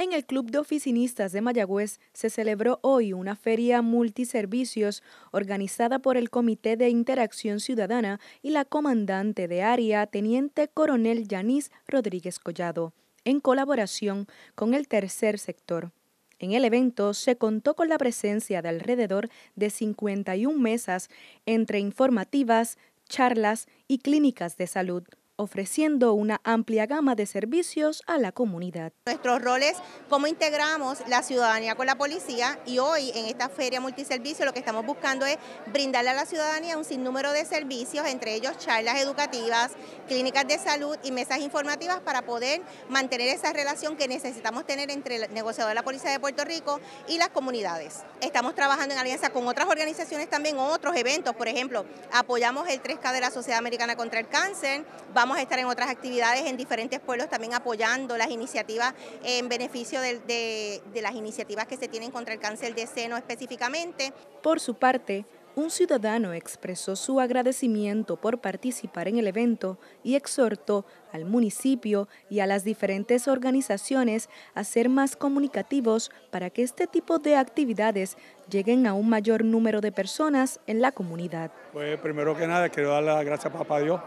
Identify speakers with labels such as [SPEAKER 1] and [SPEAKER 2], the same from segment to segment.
[SPEAKER 1] En el Club de Oficinistas de Mayagüez se celebró hoy una feria multiservicios organizada por el Comité de Interacción Ciudadana y la comandante de área, Teniente Coronel Yanis Rodríguez Collado, en colaboración con el tercer sector. En el evento se contó con la presencia de alrededor de 51 mesas entre informativas, charlas y clínicas de salud ofreciendo una amplia gama de servicios a la comunidad.
[SPEAKER 2] Nuestros roles, cómo integramos la ciudadanía con la policía y hoy en esta feria multiservicio lo que estamos buscando es brindarle a la ciudadanía un sinnúmero de servicios, entre ellos charlas educativas, clínicas de salud y mesas informativas para poder mantener esa relación que necesitamos tener entre el negociador de la Policía de Puerto Rico y las comunidades. Estamos trabajando en alianza con otras organizaciones también, otros eventos, por ejemplo, apoyamos el 3K de la Sociedad Americana contra el Cáncer, Vamos a estar en otras actividades en diferentes pueblos también apoyando las iniciativas en beneficio de, de las iniciativas que se tienen contra el cáncer de seno específicamente.
[SPEAKER 1] Por su parte, un ciudadano expresó su agradecimiento por participar en el evento y exhortó al municipio y a las diferentes organizaciones a ser más comunicativos para que este tipo de actividades lleguen a un mayor número de personas en la comunidad.
[SPEAKER 3] Pues primero que nada quiero dar las gracias a Papá Dios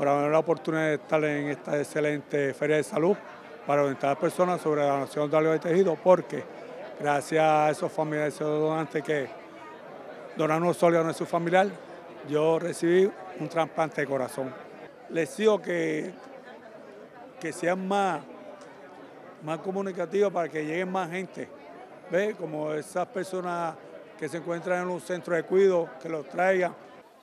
[SPEAKER 3] por haber la oportunidad de estar en esta excelente feria de salud para orientar a las personas sobre la donación de órganos de tejido, porque gracias a esos familiares de donantes que donaron los órganos de su familiar, yo recibí un trasplante de corazón. Les digo que, que sean más, más comunicativos para que lleguen más gente. ¿Ve? Como esas personas que se encuentran en un centro de cuidado, que los traigan.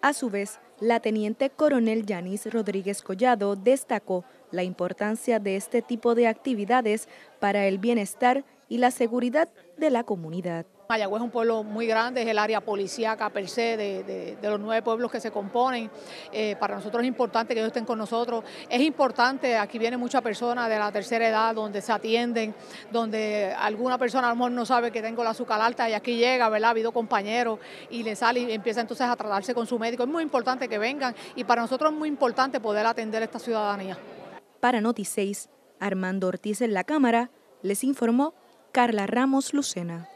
[SPEAKER 1] A su vez, la teniente coronel Yanis Rodríguez Collado destacó la importancia de este tipo de actividades para el bienestar y la seguridad de la comunidad.
[SPEAKER 4] Mayagüez es un pueblo muy grande, es el área policíaca per se de, los nueve pueblos que se componen. Eh, para nosotros es importante que ellos estén con nosotros. Es importante, aquí vienen muchas personas de la tercera edad donde se atienden, donde alguna persona a lo no sabe que tengo la azúcar alta y aquí llega, ¿verdad? Ha habido compañeros y le sale y empieza entonces a tratarse con su médico. Es muy importante que vengan y para nosotros es muy importante poder atender a esta ciudadanía.
[SPEAKER 1] Para Noti6, Armando Ortiz en la Cámara, les informó Carla Ramos Lucena.